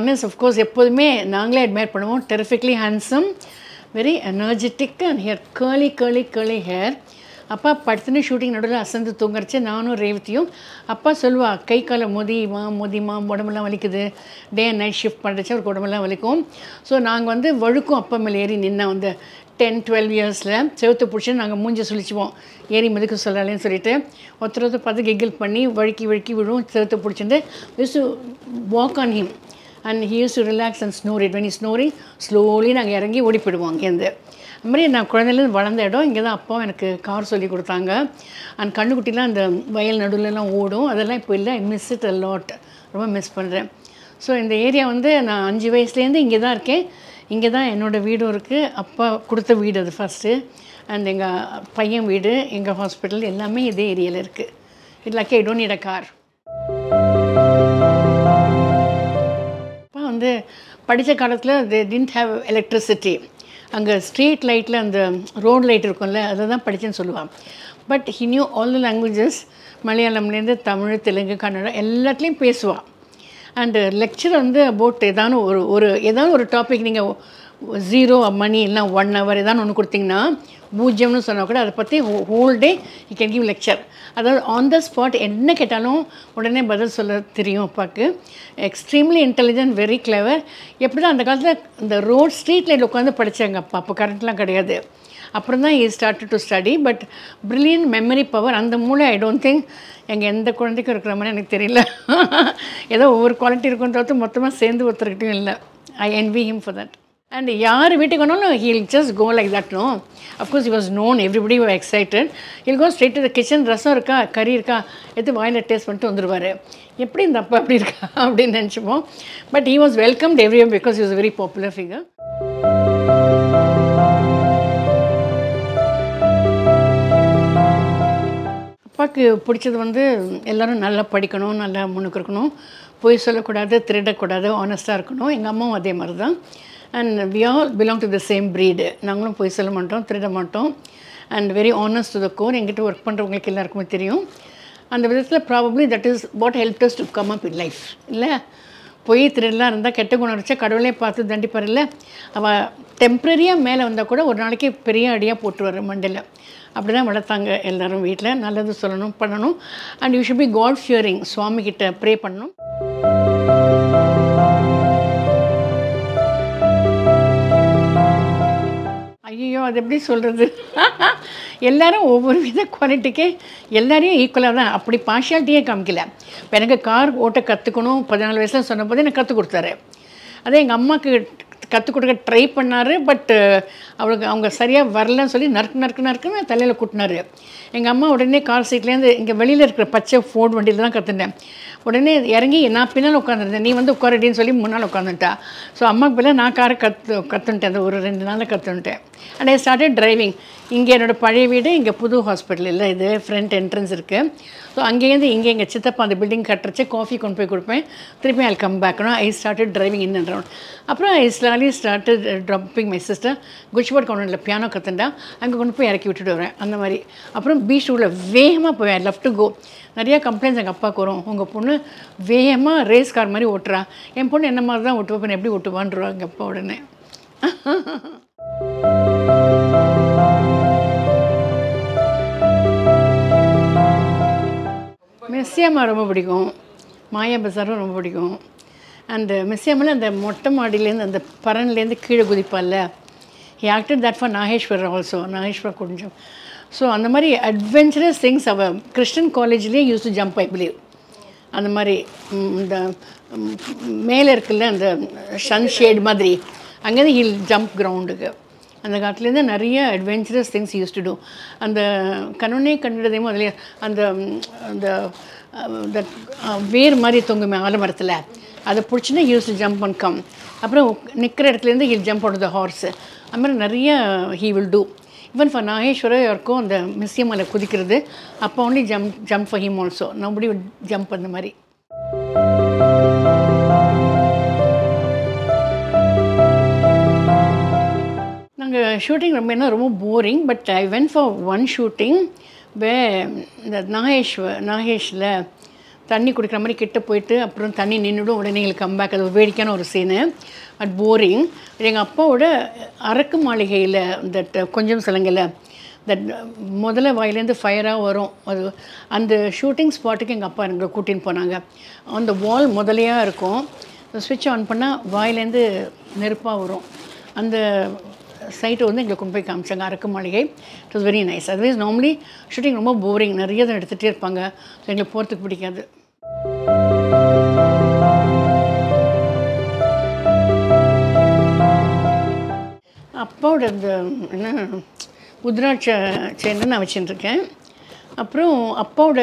One is of course எப்போதுமே நாங்களே admire பண்ணுவோம். Terrifically handsome very energetic and hair curly curly curly hair அப்பா படுத்துன்னு ஷூட்டிங் நடுவில் அசந்து தூங்குறச்சு நானும் ரேவதியும். அப்பா சொல்லுவா கை காலை மோதிமா மோதிமா உடம்பெல்லாம் வலிக்குது. டே அண்ட் நைட் ஷிஃப்ட் பண்ணுறச்சு அவருக்கு உடம்பெல்லாம் வலிக்கும். ஸோ நாங்கள் வந்து வழுக்கும் அப்பா மேலே ஏறி நின்னா வந்து டென் டுவெல் இயர்ஸில் செவத்து பிடிச்சி நாங்கள் மூஞ்சி சுழிச்சுவோம். ஏறி மதிக்க சொல்லலேன்னு சொல்லிட்டு ஒருத்தர் ஒருத்தர் பார்த்து கிகில் பண்ணி வழுக்கி வழுக்கி விழுவும். செவத்து பிடிச்சிட்டு use walk on him and he use to relax and snore it when he snoring slowly நாங்கள் இறங்கி ஓடி போயிடுவோம் அங்கேருந்து அது மாதிரி நான் குழந்தைலேருந்து வளர்ந்த இடம். இங்கே தான் அப்பாவும் எனக்கு கார் சொல்லி கொடுத்தாங்க. அண்ட் கண்ணுக்குட்டிலாம் அந்த வயல் நடுவுலலாம் ஓடும். அதெல்லாம் இப்போ இல்லை. மிஸ் இட் அ லாட் ரொம்ப மிஸ் பண்ணுறேன் ஸோ இந்த ஏரியா வந்து நான் அஞ்சு வயசுலேருந்து இங்கே தான் இருக்கேன். இங்கே தான் என்னோடய வீடும் இருக்குது அப்பா கொடுத்த வீடு அது ஃபஸ்ட்டு அண்ட் எங்கள் பையன் வீடு எங்கள் ஹாஸ்பிட்டல் எல்லாமே இதே ஏரியாவில் இருக்குது it like I don't need a car வந்து படித்த காலத்தில் தே டின்ட் ஹேவ் எலக்ட்ரிசிட்டி அங்கே ஸ்ட்ரீட் லைட்டில் அந்த ரோட் லைட் இருக்கும்ல அதை தான் படித்தேன்னு சொல்லுவான் but he knew all the languages மலையாளம்லேருந்து Tamil Telugu Kannada எல்லாத்துலேயும் பேசுவாள் அண்டு லெக்சர் வந்து அபவுட் ஏதான ஒரு ஒரு ஏதாவது ஒரு டாபிக் நீங்கள் ஜீரோ மணி இல்லை ஒன் ஹவர் ஏதாவது ஒன்று கொடுத்தீங்கன்னா பூஜ்யம்னு சொன்னால் கூட அதை பற்றி whole day you can give lecture அதாவது ஆன் த ஸ்பாட் என்ன கேட்டாலும் உடனே பதில் சொல்ல தெரியும் அப்பாவுக்கு எக்ஸ்ட்ரீம்லி இன்டெலிஜென்ட் வெரி கிளவர் எப்படி தான் அந்த காலத்தில் இந்த ரோட் ஸ்ட்ரீட் லைட்டில் உட்காந்து படித்தாங்க அப்பா அப்போ கரண்ட்லாம் கிடையாது. அப்புறம் தான் he start to study but brilliant memory power அந்த மூளை ஐ டோன்ட் திங்க் எங்கள் எந்த குழந்தைக்கும் இருக்கிற மாதிரி எனக்கு தெரியல. ஏதோ ஒவ்வொரு குவாலிட்டி இருக்குன்றது மொத்தமாக சேர்ந்து ஒருத்தருக்கிட்டையும் இல்லை. I envy him for that and யார் வீட்டுக்கு வேணாலும் he'll just go like that no of course he was known everybody were excited he'll go straight to the kitchen ரசம் இருக்கா கறி இருக்கா எடுத்து வாயில் டேஸ்ட் பண்ணிட்டு வந்துடுவார் எப்படி இந்த அப்பா அப்படி இருக்கா அப்படின்னு நினச்சிப்போம். But he was welcomed every because he was very popular figure அப்பாவுக்கு பிடிச்சது வந்து எல்லோரும் நல்லா படிக்கணும் நல்லா முன்னுக்கு இருக்கணும். பொய் சொல்லக்கூடாது திருடக்கூடாது ஆனஸ்ட்டாக இருக்கணும். எங்கள் அம்மாவும் அதே மாதிரி தான் and we all belong to the same breed நாங்களும் போய் சொல்ல மாட்டோம் திருட மாட்டோம். And very honest to the core எங்கிட்ட ஒர்க் பண்ணுறவங்களுக்கு எல்லாருக்குமே தெரியும். அந்த விதத்தில் probably that is what help us to come up in life இல்லை? பொய் திருடலாம் இருந்தால் கெட்ட குணம் வச்சா கடவுளே பார்த்து தண்டிப்பார் இல்லை அவள் டெம்ப்ரரியாக மேலே வந்தால் கூட ஒரு நாளைக்கு பெரிய அடியாக போட்டுருவார் மண்டையில். அப்படி தான் வளர்த்தாங்க எல்லாரும் வீட்டில் நல்லது சொல்லணும் பண்ணணும். And you should be God fearing சுவாமிகிட்ட ப்ரே பண்ணணும். ஐயோ அது எப்படி சொல்கிறது எல்லோரும் ஒவ்வொரு வித குவாலிட்டிக்கே எல்லாரையும் ஈக்குவலாக தான். அப்படி பார்ஷாலிட்டியே காமிக்கல. இப்போ எனக்கு கார் ஓட்ட கற்றுக்கணும் பதினாலு வயசில் சொன்னபோது எனக்கு கற்றுக் கொடுத்தாரு. அதே எங்கள் அம்மாவுக்கு கற்றுக் கொடுக்க ட்ரை பண்ணார். பட் அவளுக்கு அவங்க சரியாக வரலன்னு சொல்லி நறுக்கு நறுக்கு நறுக்குன்னு தலையில் கூட்டினாரு. எங்கள் அம்மா உடனே கார் சீட்லேருந்து இங்கே வெளியில் இருக்கிற பச்சை ஃபோர்டு வண்டியில் தான் கற்றுனேன் உடனே இறங்கி நான் பின்னால் உட்காந்துருந்தேன் நீ வந்து உட்காரடின்னு சொல்லி முன்னால் உட்காந்துட்டா ஸோ அம்மாவுக்கு பிள்ளை நான் காரை கற்று கற்றுன்ட்டேன் அந்த ஒரு ரெண்டு நாளில் கற்றுன்ட்டேன் அண்ட் ஐ ஸ்டார்டட் டிரைவிங் இங்கே என்னோடய பழைய வீடு இங்கே புது ஹாஸ்பிட்டல் இல்லை. இது ஃப்ரண்ட் என்ட்ரன்ஸ் இருக்குது ஸோ அங்கேருந்து இங்கே எங்கள் சித்தப்பா அந்த பில்டிங் கட்டுறச்சு காஃபி கொண்டு போய் கொடுப்பேன். திருப்பி I come பேக்னா I started driving in and round அப்புறம் I slowly started dropping my sister குஜ்பாட் கவுண்டரில் பியானோ கற்றுண்டா அங்கே கொண்டு போய் இறக்கி விட்டுட்டு வரேன் அந்த மாதிரி. அப்புறம் பீச் ரோடில் வேகமாக போவேன். லெஃப்ட் டு கோ நிறையா கம்ப்ளைண்ட்ஸ் எங்கள் அப்பாவுக்கு வரும். உங்கள் பொண்ணு வேகமாக ரேஸ் கார் மாதிரி ஓட்டுறா. என் பொண்ணு என்ன மாதிரி தான் ஓட்டுவேன் எப்படி ஓட்டுவான்றா? அப்போ உடனே. மெஸ்ஸியம்மா ரொம்ப பிடிக்கும். மாயா பசாரும் ரொம்ப பிடிக்கும். அந்த மெஸ்ஸியம்மில் அந்த மொட்டை மாடியிலேருந்து அந்த பரன்லேருந்து கீழே குதிப்பால்ல he acted that for Nageswar also Nageswar கொஞ்சம். ஸோ அந்த மாதிரி அட்வென்ச்சரஸ் திங்ஸ் அவ Christian காலேஜ்லேயே use to jump I believe அந்த மாதிரி இந்த மேலே இருக்குல்ல அந்த சன்ஷேட் மாதிரி அங்கேருந்து ஹில் ஜம்ப் கிரவுண்டுக்கு. அந்த காலத்துலேருந்து நிறைய adventurous things use to do அந்த கண்ணனே கண்டுடதையும் அதில் அந்த அந்த அஹ், வேர் மாதிரி தொங்குமே ஆலமரத்தில். அதை பிடிச்சின்னா யூஸ் ஜம்ப் அண்ட் கம் அப்புறம் நிற்கிற இடத்துலேருந்து ஹில் ஜம்ப் ஆன் த அது மாதிரி நிறைய he will do even for Nageswarar யாருக்கும் அந்த மிஸ்யம் அதில் குதிக்கிறது அப்போ only jump jump for him also நம்படி jump அந்த மாதிரி நாங்கள் ஷூட்டிங் ரொம்ப என்ன ரொம்ப boring but I went for one shooting way இந்த நாகேஷ்வ நாகேஷில் தண்ணி குடிக்கிற மாதிரி கிட்ட போயிட்டு அப்புறம் தண்ணி நின்றுடும் உடனே எங்களுக்கு கம்பேக் அது ஒரு வேடிக்கையான ஒரு சீனு பட் போரிங் எங்கள் அப்பாவோட அரக்கு மாளிகையில் இந்த uh, கொஞ்சம் சிலங்கில் தட் uh, முதல்ல வாயிலேருந்து ஃபயராக வரும். அது அந்த ஷூட்டிங் ஸ்பாட்டுக்கு எங்கள் அப்பா எங்களை கூட்டின்னு போனாங்க. அந்த வால் முதலையாக இருக்கும். ஸ்விட்ச் ஆன் பண்ணால் வாயிலேருந்து நெருப்பாக வரும். அந்த சைட்டை வந்து எங்களுக்கு கொண்டு போய் காமிச்சாங்க Arakku Maaligai. It was very nice otherwise normally shooting ரொம்ப போரிங் நிறைய தான் எடுத்துகிட்டே இருப்பாங்க. ஸோ எங்களுக்கு போகிறதுக்கு பிடிக்காது. அப்பாவோட அந்த என்ன உத்ராட்சை சேர்ந்து நான் வச்சுட்டுருக்கேன் அப்புறம் அப்பாவோட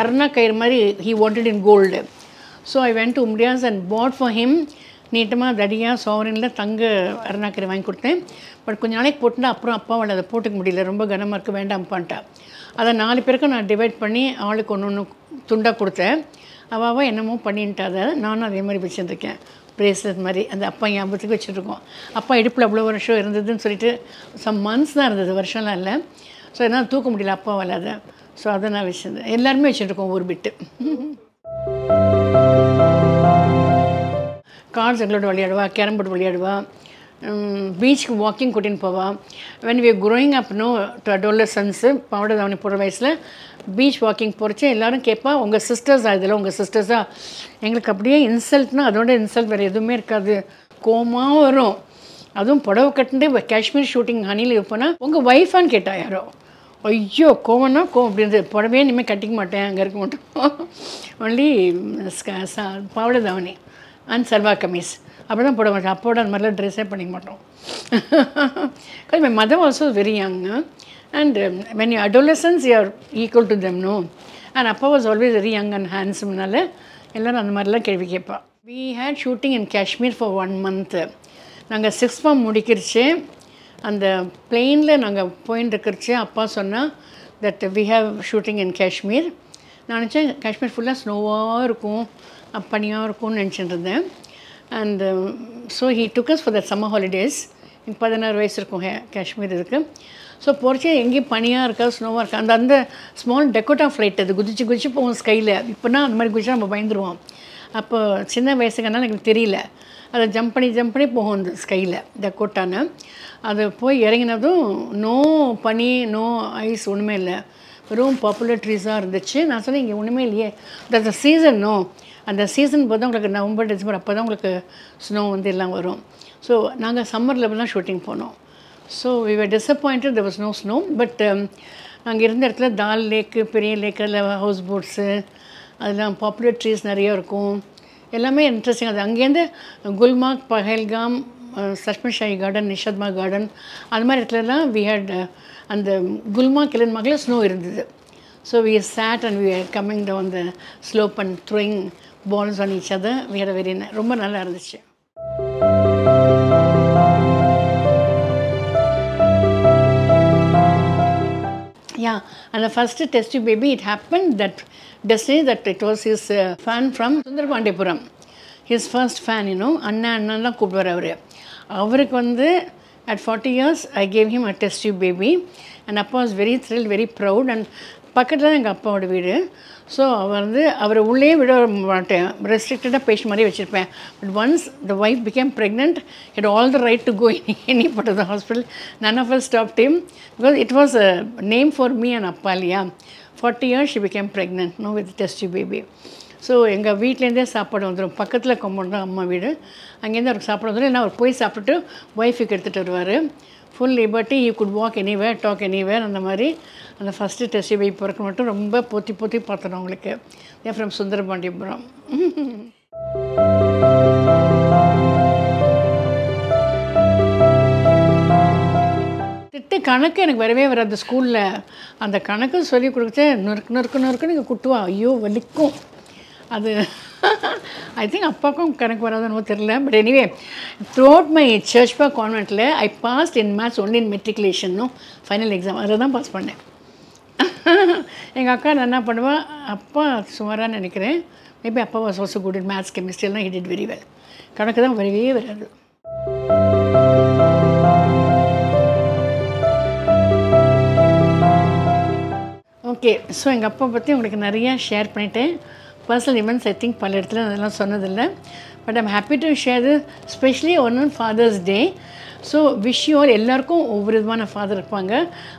அருணா கயிறு மாதிரி he wanted in gold so I went to உம்டியாஸ் and bought for him நீட்டமாக தடியாக சோவரனில் தங்க அருணாக்கரை வாங்கி கொடுத்தேன். பட் கொஞ்ச நாளைக்கு போட்டுனா அப்புறம் அப்பாவால் அதை போட்டுக்க முடியல. ரொம்ப கனமாக இருக்க வேண்டாம்ப்பான்ட்டா அதை நாலு பேருக்கும் நான் டிவைட் பண்ணி ஆளுக்கு ஒன்று ஒன்று துண்டாக கொடுத்தேன். அவாவா என்னமோ பண்ணின்ட்டா அதை நானும் அதே மாதிரி வச்சுருந்துருக்கேன். பிரேஸ்லெட் மாதிரி. அந்த அப்பா ஞாபகத்துக்கு வச்சுருக்கோம். அப்பா இடுப்பில் அவ்வளோ வருஷம் இருந்ததுன்னு சொல்லிட்டு சம் மந்த்ஸ் தான் இருந்தது. வருஷம்லாம் இல்லை. ஸோ என்னால் தூக்க முடியல. அப்பா வராத. ஸோ அதை நான் வச்சுருந்தேன். எல்லாருமே வச்சுருக்கோம் ஒரு பிட்டு கார்ட்ஸ் எங்களோட விளையாடுவா. Carrom board விளையாடுவா. பீச்சுக்கு வாக்கிங் கூட்டின்னு போவாள் when we growing up no to அடோலசன்ஸு பாவட தவணி போகிற வயசில் பீச் வாக்கிங் போகிறச்சு எல்லாரும் கேட்பா உங்கள் சிஸ்டர்ஸாக இதில் உங்கள் சிஸ்டர்ஸாக எங்களுக்கு அப்படியே இன்சல்ட்னா அதோட இன்சல்ட் வேறு எதுவுமே இருக்காது. கோமாக வரும். அதுவும் புடவை கட்டுட்டு காஷ்மீர் ஷூட்டிங் ஹனியில் இருப்போன்னா உங்கள் ஒய்ஃபான்னு கேட்டா யாரோ? ஐயோ கோவம்னா கோவம் அப்படின்னு புடவையே இனிமேல் கட்டிக்க மாட்டேன் அங்கே இருக்க மாட்டோம். ஒன்லி பாவட தாவணி. அண்ட் சர்வா கமீஸ் அப்படி தான் போட மாட்டோம். அப்போட அந்த மாதிரிலாம் ட்ரெஸ்ஸே பண்ணிக்க மாட்டோம். Because my mother also very young and many adolescence you are equal to them no and அப்பா was always very young and ஹேண்ட்ஸம்னால எல்லோரும் அந்த மாதிரிலாம் கேள்வி கேட்பாள் we had shooting in Kashmir for one month நாங்கள் சிக்ஸ் ஃபார்ம் முடிக்கிறச்சு அந்த பிளெயினில் நாங்கள் போயின்னு இருக்கிறச்சு அப்பா சொன்னால் that we have shooting in Kashmir நான் நினச்சேன் காஷ்மீர் ஃபுல்லாக ஸ்னோவாக இருக்கும் பனியாக இருக்கும்னு நினச்சிட்டு இருந்தேன். And so he took us for the summer holidays எனக்கு பதினாறு வயசு இருக்கும் ஹே காஷ்மீர் இருக்குது ஸோ போகிறச்சே எங்கேயும் பனியாக இருக்கா ஸ்னோவாக இருக்கா அந்த அந்த ஸ்மால் டெக்கோட்டா ஃப்ளைட் அது குதிச்சு குதிச்சு போகும் ஸ்கையில் இப்போனா அந்த மாதிரி குதிச்சா நம்ம பயந்துருவோம். அப்போ சின்ன வயசுக்குனால எனக்கு தெரியல. அதை ஜம்ப் பண்ணி ஜம்ப் பண்ணி போகும் அந்த ஸ்கையில் டெக்கோட்டான்னு அது போய் இறங்கினதும் நோ பனி நோ ஐஸ் ஒன்றுமே இல்லை. வெறும் பாப்புலர் ட்ரீஸாக இருந்துச்சு. நான் சொன்னேன் இங்கே ஒன்றுமே இல்லையே. த சீசன் நோ அந்த சீசன் போது உங்களுக்கு நவம்பர் டிசம்பர் அப்போ தான் உங்களுக்கு ஸ்னோ வந்து எல்லாம் வரும். ஸோ நாங்கள் சம்மர் லெவலாக ஷூட்டிங் போனோம். So we were disappointed there was no snow but நாங்கள் இருந்த இடத்துல தால் லேக்கு பெரிய லேக் அதில் ஹவுஸ் போட்ஸு அதெல்லாம் பாப்புலர் ட்ரீஸ் நிறைய இருக்கும். எல்லாமே இன்ட்ரெஸ்டிங் அது அங்கேருந்து குல்மார்க் பஹல்காம் சஷ்மஷாஹி கார்டன் நிஷத்மா கார்டன் அந்த மாதிரி இடத்துலலாம் வி ஹேட் அந்த குல்மார்க் கிளன்மார்க்கில் ஸ்னோ இருந்தது. So we sat and we are coming down the slope and throwing balls on each other we very ரொம்ப நல்லா இருந்துச்சு. யா அந்த first first test tube baby, it happened that destiny that it was his uh, his first fan இன்னும் அண்ணா அண்ணன் தான் கூப்பிடுவார் அவர். அவருக்கு வந்து at forty years I gave him a test you baby and அப்பா was very thrill very proud and பக்கத்தில் தான் எங்கள் அப்பாவோட வீடு. ஸோ அவர் வந்து அவரை உள்ளே விட மாட்டேன். ரெஸ்ட்ரிக்டடாக பேஷண்ட் மாதிரி வச்சுருப்பேன். But once the wife became pregnant it all the right to go any but the hospital none of us staff team because it was a name for me and அப்பா இல்லையா? Forty years she became pregnant no with test you baby so எங்கள் வீட்லேருந்தே சாப்பாடு வந்துடும் பக்கத்தில் கொம்பன் தான் அம்மா வீடு. அங்கேருந்து அவருக்கு சாப்பாடு வந்துடும் ஏன்னா அவர் போய் சாப்பிட்டுட்டு ஒய்ஃபுக்கு எடுத்துகிட்டு வருவார். Full liberty you could walk anywhere talk anywhere அந்த மாதிரி. அந்த ஃபஸ்ட்டு டெஸ்ட் போய் பிறக்க மட்டும் ரொம்ப போற்றி போற்றி பார்த்தோம் அவங்களுக்கு. ஏன் ஃப்ரம் சுந்தரபாண்டியபுரம் திட்டு கணக்கு எனக்கு வரவே வராது. ஸ்கூலில் அந்த கணக்கு சொல்லி கொடுத்து நொறுக்கு நொறுக்கு நொறுக்குன்னு இங்கே குட்டுவா. ஐயோ வலிக்கும். அது ஐ திங்க் அப்பாவுக்கும் கணக்கு வராதுன்னு தெரில but anyway through my church பா கான்வெண்ட்டில் I passed in maths only in மெட்ரிகுலேஷனும் final exam அதை தான் பாஸ் பண்ணேன். எங்கள் அக்கா நான் என்ன பண்ணுவேன் அப்பா சுமாராக நினைக்கிறேன். மேபி அப்பா was also good in maths கெமிஸ்ட்ரியெல்லாம் hit it very well கணக்கு தான் வரவே வராது. ஓகே ஸோ எங்கள் அப்பா பற்றி உங்களுக்கு நிறையா ஷேர் பண்ணிட்டேன். பர்சனல் இவெண்ட்ஸ் ஐ திங்க் பல இடத்துல அதெல்லாம் சொன்னதில்லை. But I'm happy to share this specially one on father's day so wish you all எல்லாருக்கும் ஒவ்வொரு விதமான ஃபாதர் இருப்பாங்க.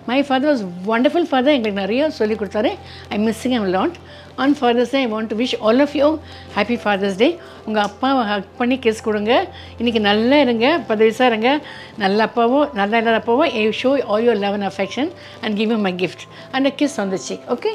My father was wonderful father எங்களுக்கு நிறைய சொல்லி கொடுத்தாரு. I missing I'm lot on father's day I want to wish all of you happy father's day உங்கள் அப்பாவை ஹக் பண்ணி கிஸ் கொடுங்க. இன்றைக்கி நல்லா இருங்க பதவிசாக இருங்க நல்ல அப்பாவோ நல்லா இல்லாத அப்பாவோ I show all your love and affection and give you my gift and a kiss வந்துச்சு ஓகே